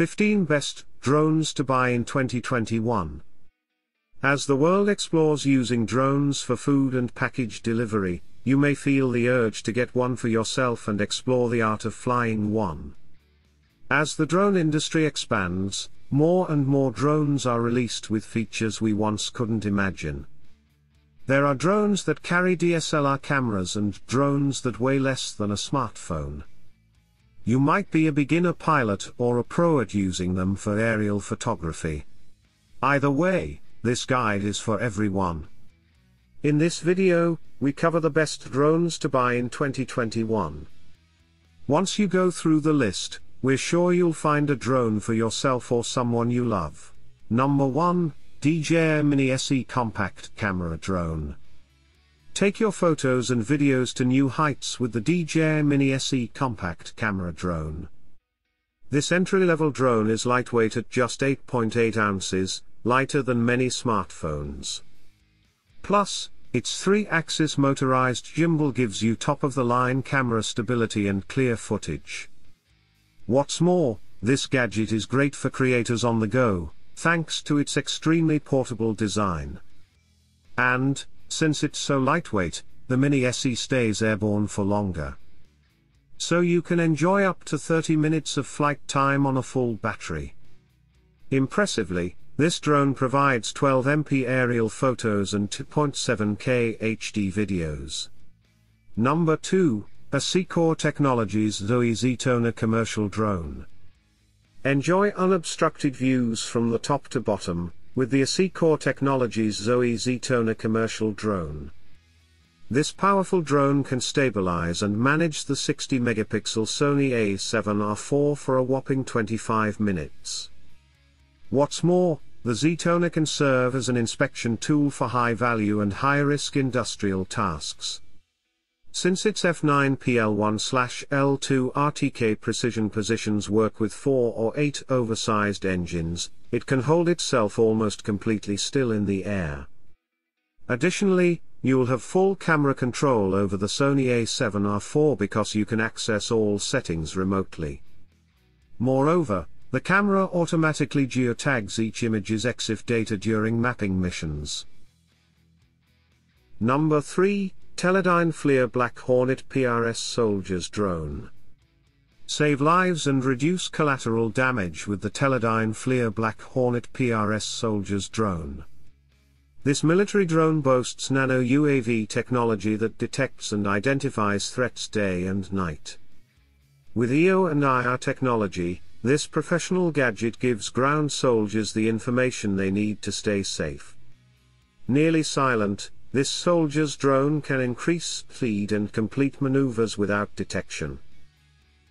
15 Best Drones to Buy in 2021. As the world explores using drones for food and package delivery, you may feel the urge to get one for yourself and explore the art of flying one. As the drone industry expands, more and more drones are released with features we once couldn't imagine. There are drones that carry DSLR cameras and drones that weigh less than a smartphone. You might be a beginner pilot or a pro at using them for aerial photography. Either way, this guide is for everyone. In this video, we cover the best drones to buy in 2021. Once you go through the list, we're sure you'll find a drone for yourself or someone you love. Number 1, DJI Mini SE Compact Camera Drone. Take your photos and videos to new heights with the DJI Mini SE Compact Camera Drone. This entry-level drone is lightweight at just 8.8 ounces, lighter than many smartphones. Plus, its 3-axis motorized gimbal gives you top-of-the-line camera stability and clear footage. What's more, this gadget is great for creators on the go, thanks to its extremely portable design. And, since it's so lightweight, the Mini SE stays airborne for longer. So you can enjoy up to 30 minutes of flight time on a full battery. Impressively, this drone provides 12 MP aerial photos and 2.7K HD videos. Number 2, Acecore Technologies Zoe Zetona commercial drone. Enjoy unobstructed views from the top to bottom, with the Acecore Technologies Zoe Zetona commercial drone. This powerful drone can stabilize and manage the 60 megapixel Sony a7R4 for a whopping 25 minutes. What's more, the Zetona can serve as an inspection tool for high value and high risk industrial tasks. Since its F9PL1-L2 RTK precision positions work with 4 or 8 oversized engines, it can hold itself almost completely still in the air. Additionally, you'll have full camera control over the Sony a7R4 because you can access all settings remotely. Moreover, the camera automatically geotags each image's EXIF data during mapping missions. Number 3, Teledyne FLIR Black Hornet PRS Soldiers Drone. Save lives and reduce collateral damage with the Teledyne FLIR Black Hornet PRS Soldiers Drone. This military drone boasts nano UAV technology that detects and identifies threats day and night. With EO and IR technology, this professional gadget gives ground soldiers the information they need to stay safe. Nearly silent, this soldier's drone can increase speed and complete maneuvers without detection.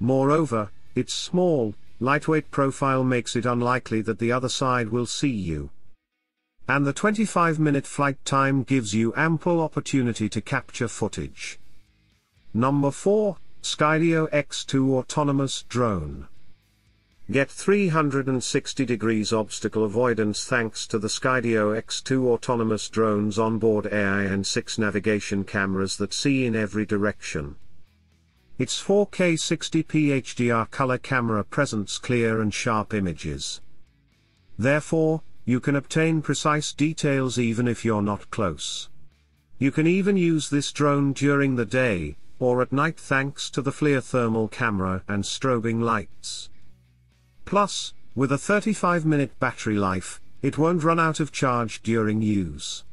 Moreover, its small, lightweight profile makes it unlikely that the other side will see you. And the 25-minute flight time gives you ample opportunity to capture footage. Number 4, Skydio X2 Autonomous Drone. Get 360 degrees obstacle avoidance thanks to the Skydio X2 autonomous drone's onboard AI and 6 navigation cameras that see in every direction. Its 4K 60p HDR color camera presents clear and sharp images. Therefore, you can obtain precise details even if you're not close. You can even use this drone during the day, or at night thanks to the FLIR thermal camera and strobing lights. Plus, with a 35 minute battery life, it won't run out of charge during use.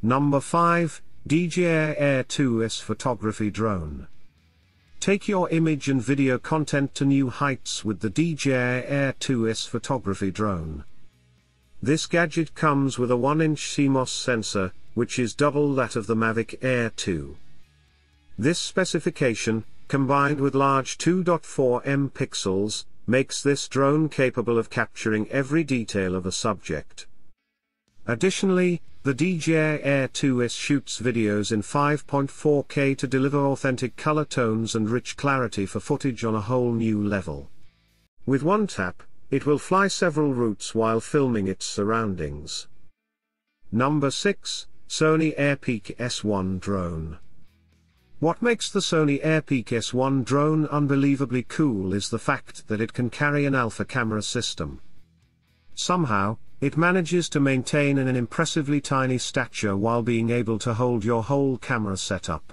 Number 5, DJI Air 2S Photography Drone. Take your image and video content to new heights with the DJI Air 2S Photography Drone. This gadget comes with a 1-inch CMOS sensor, which is double that of the Mavic Air 2. This specification, combined with large 2.4 m pixels, makes this drone capable of capturing every detail of a subject. Additionally, the DJI Air 2S shoots videos in 5.4K to deliver authentic color tones and rich clarity for footage on a whole new level. With one tap, it will fly several routes while filming its surroundings. Number 6, Sony Airpeak S1 Drone. What makes the Sony Airpeak S1 drone unbelievably cool is the fact that it can carry an alpha camera system. Somehow, it manages to maintain an impressively tiny stature while being able to hold your whole camera setup.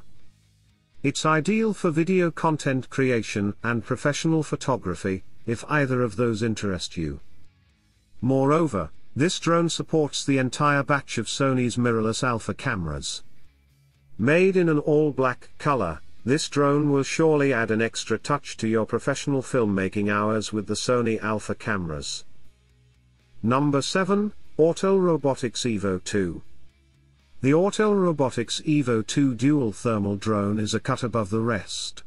It's ideal for video content creation and professional photography, if either of those interest you. Moreover, this drone supports the entire batch of Sony's mirrorless alpha cameras. Made in an all-black color, this drone will surely add an extra touch to your professional filmmaking hours with the Sony Alpha cameras. Number 7, Autel Robotics Evo 2. The Autel Robotics Evo 2 dual thermal drone is a cut above the rest.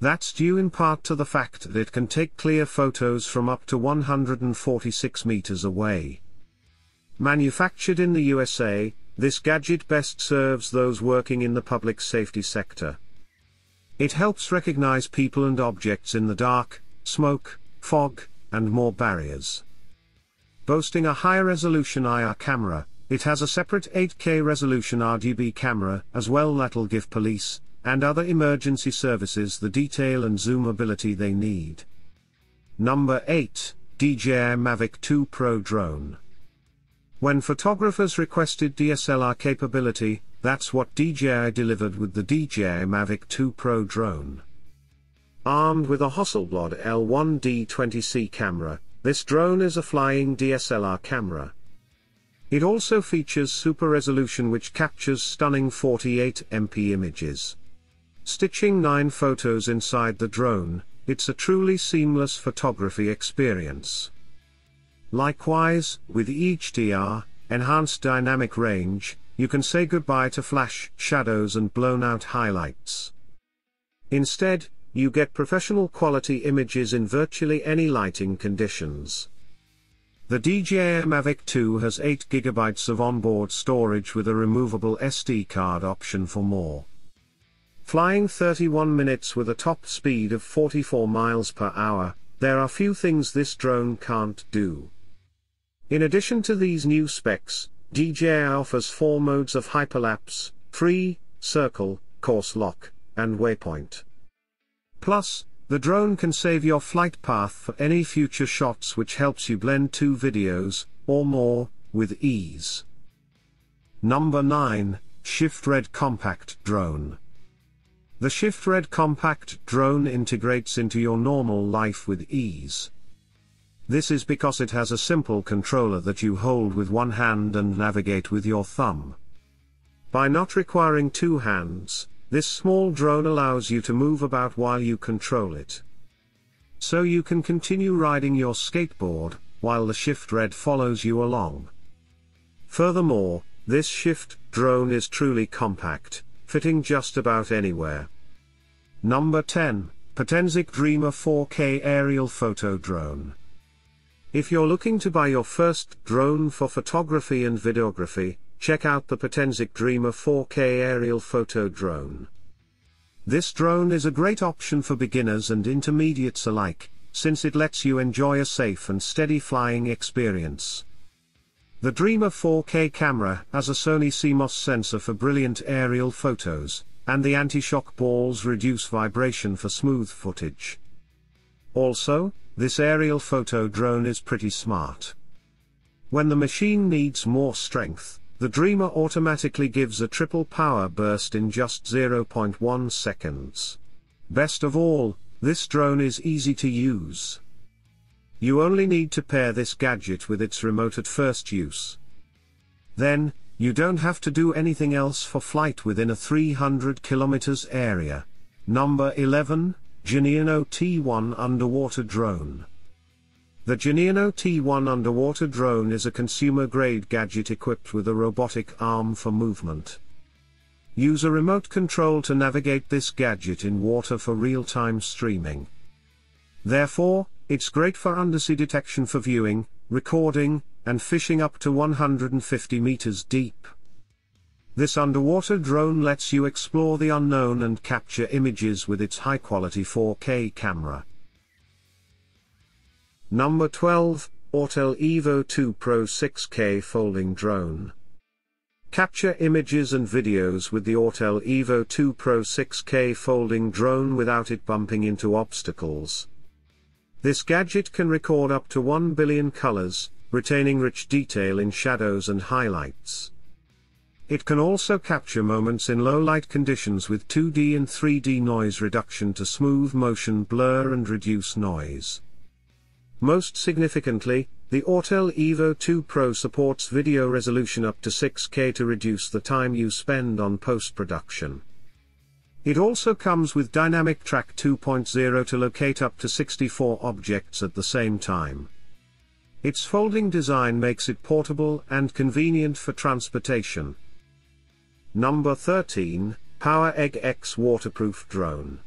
That's due in part to the fact that it can take clear photos from up to 146 meters away. Manufactured in the USA, this gadget best serves those working in the public safety sector. It helps recognize people and objects in the dark, smoke, fog, and more barriers. Boasting a high-resolution IR camera, it has a separate 8K resolution RGB camera as well that'll give police, and other emergency services the detail and zoomability they need. Number 8, DJI Mavic 2 Pro Drone. When photographers requested DSLR capability, that's what DJI delivered with the DJI Mavic 2 Pro drone. Armed with a Hasselblad L1D20C camera, this drone is a flying DSLR camera. It also features super resolution which captures stunning 48MP images. Stitching 9 photos inside the drone, it's a truly seamless photography experience. Likewise, with HDR, enhanced dynamic range, you can say goodbye to flash, shadows and blown out highlights. Instead, you get professional quality images in virtually any lighting conditions. The DJI Mavic 2 has 8GB of onboard storage with a removable SD card option for more. Flying 31 minutes with a top speed of 44 miles per hour, there are few things this drone can't do. In addition to these new specs, DJI offers four modes of hyperlapse, free, circle, course lock, and waypoint. Plus, the drone can save your flight path for any future shots which helps you blend two videos, or more, with ease. Number 9, Shift Red Compact Drone. The Shift Red Compact Drone integrates into your normal life with ease. This is because it has a simple controller that you hold with one hand and navigate with your thumb. By not requiring two hands, this small drone allows you to move about while you control it. So you can continue riding your skateboard, while the Shift Red follows you along. Furthermore, this Shift drone is truly compact, fitting just about anywhere. Number 10, Potensic Dreamer 4K Aerial Photo Drone. If you're looking to buy your first drone for photography and videography, check out the Potensic Dreamer 4K aerial photo drone. This drone is a great option for beginners and intermediates alike, since it lets you enjoy a safe and steady flying experience. The Dreamer 4K camera has a Sony CMOS sensor for brilliant aerial photos, and the anti-shock balls reduce vibration for smooth footage. Also, this aerial photo drone is pretty smart. When the machine needs more strength, the Dreamer automatically gives a triple power burst in just 0.1 seconds. Best of all, this drone is easy to use. You only need to pair this gadget with its remote at first use. Then, you don't have to do anything else for flight within a 300 kilometers area. Number 11, Geneinno T1 Underwater Drone. The Geneinno T1 underwater drone is a consumer-grade gadget equipped with a robotic arm for movement. Use a remote control to navigate this gadget in water for real-time streaming. Therefore, it's great for undersea detection for viewing, recording, and fishing up to 150 meters deep. This underwater drone lets you explore the unknown and capture images with its high-quality 4K camera. Number 12, Autel Evo 2 Pro 6K Folding Drone. Capture images and videos with the Autel Evo 2 Pro 6K folding drone without it bumping into obstacles. This gadget can record up to 1 billion colors, retaining rich detail in shadows and highlights. It can also capture moments in low light conditions with 2D and 3D noise reduction to smooth motion blur and reduce noise. Most significantly, the Autel Evo 2 Pro supports video resolution up to 6K to reduce the time you spend on post-production. It also comes with Dynamic Track 2.0 to locate up to 64 objects at the same time. Its folding design makes it portable and convenient for transportation. Number 13, Power Egg X Waterproof Drone.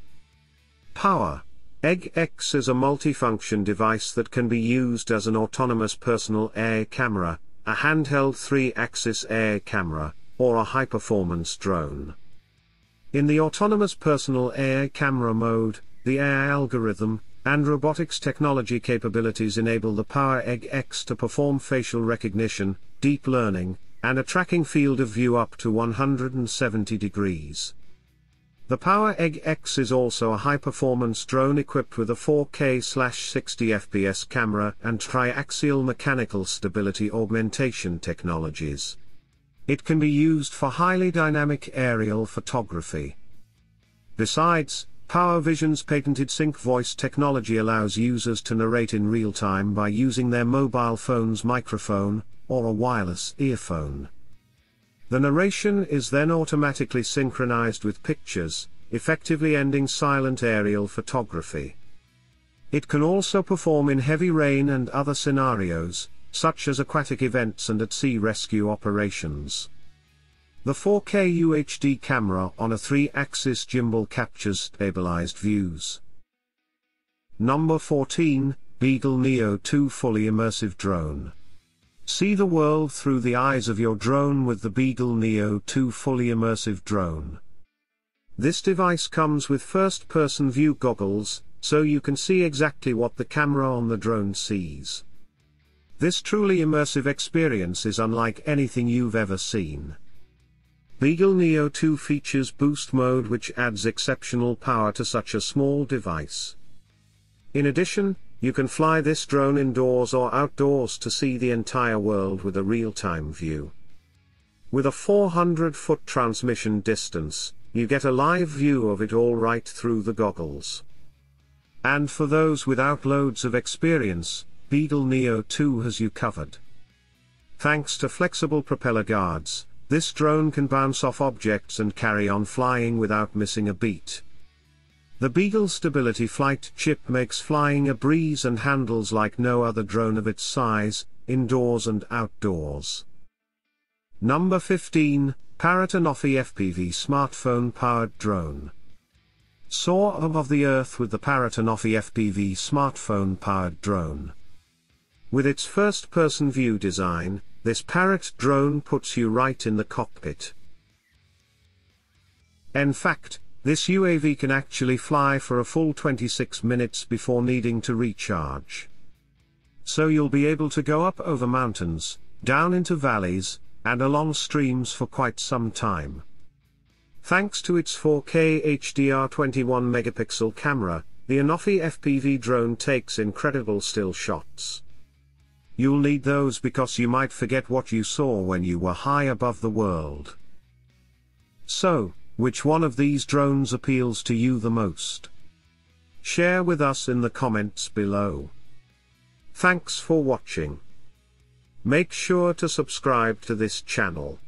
Power Egg X is a multifunction device that can be used as an autonomous personal air camera, a handheld 3-axis air camera, or a high-performance drone. In the autonomous personal air camera mode, the AI algorithm, and robotics technology capabilities enable the Power Egg X to perform facial recognition, deep learning, and a tracking field of view up to 170 degrees. The Power Egg X is also a high-performance drone equipped with a 4K/60 FPS camera and triaxial mechanical stability augmentation technologies. It can be used for highly dynamic aerial photography. Besides, PowerVision's patented sync voice technology allows users to narrate in real time by using their mobile phone's microphone, or a wireless earphone. The narration is then automatically synchronized with pictures, effectively ending silent aerial photography. It can also perform in heavy rain and other scenarios, such as aquatic events and at sea rescue operations. The 4K UHD camera on a 3-axis gimbal captures stabilized views. Number 14, Beagle Neo 2 Fully Immersive Drone. See the world through the eyes of your drone with the Beagle Neo 2 fully immersive drone. This device comes with first-person view goggles, so you can see exactly what the camera on the drone sees. This truly immersive experience is unlike anything you've ever seen. Beagle Neo 2 features boost mode which adds exceptional power to such a small device. In addition, you can fly this drone indoors or outdoors to see the entire world with a real-time view. With a 400-foot transmission distance, you get a live view of it all right through the goggles. And for those without loads of experience, Beagle Neo 2 has you covered. Thanks to flexible propeller guards, this drone can bounce off objects and carry on flying without missing a beat. The Beagle Stability Flight chip makes flying a breeze and handles like no other drone of its size, indoors and outdoors. Number 15, Parrot FPV Smartphone Powered Drone. Soar above the Earth with the Parrot FPV Smartphone Powered Drone. With its first-person view design, this Parrot drone puts you right in the cockpit. In fact, this UAV can actually fly for a full 26 minutes before needing to recharge. So you'll be able to go up over mountains, down into valleys, and along streams for quite some time. Thanks to its 4K HDR 21 megapixel camera, the ANAFI FPV drone takes incredible still shots. You'll need those because you might forget what you saw when you were high above the world. So, which one of these drones appeals to you the most? Share with us in the comments below. Thanks for watching. Make sure to subscribe to this channel.